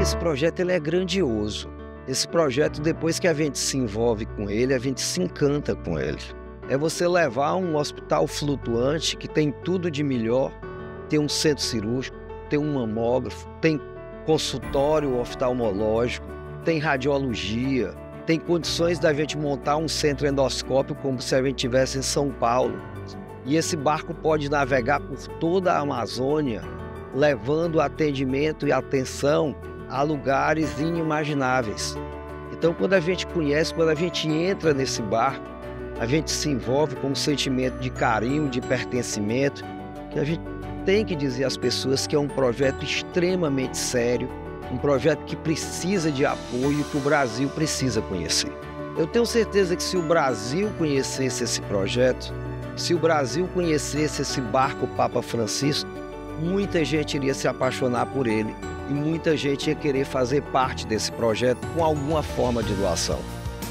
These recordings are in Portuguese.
Esse projeto ele é grandioso. Esse projeto, depois que a gente se envolve com ele, a gente se encanta com ele. É você levar um hospital flutuante que tem tudo de melhor, tem um centro cirúrgico, tem um mamógrafo, tem consultório oftalmológico, tem radiologia, tem condições da gente montar um centro endoscópio como se a gente estivesse em São Paulo. E esse barco pode navegar por toda a Amazônia, levando atendimento e atenção a lugares inimagináveis. Então, quando a gente conhece, quando a gente entra nesse barco, a gente se envolve com um sentimento de carinho, de pertencimento, que a gente tem que dizer às pessoas que é um projeto extremamente sério, um projeto que precisa de apoio, que o Brasil precisa conhecer. Eu tenho certeza que se o Brasil conhecesse esse projeto, se o Brasil conhecesse esse barco Papa Francisco, muita gente iria se apaixonar por ele e muita gente ia querer fazer parte desse projeto com alguma forma de doação.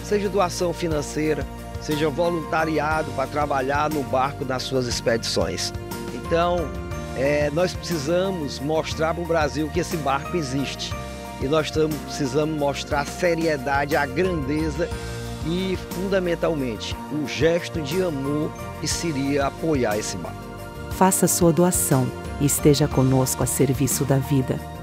Seja doação financeira, seja voluntariado para trabalhar no barco nas suas expedições. Então, é, nós precisamos mostrar para o Brasil que esse barco existe. E nós precisamos mostrar a seriedade, a grandeza e, fundamentalmente, o gesto de amor que seria apoiar esse barco. Faça sua doação e esteja conosco a serviço da vida.